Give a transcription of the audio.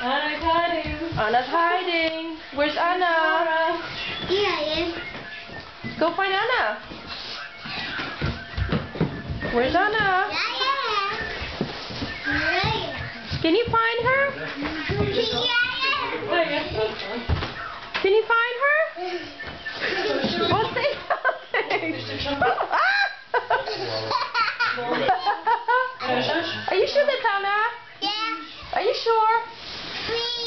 Anna's hiding. Anna's hiding. Where's Anna? Here I am. Go find Anna. Where's Anna? Yeah, yeah. Can you find her? There you go. Can you find her? Oh, say something. Are you sure that's Anna? Yeah. Are you sure? Yeah.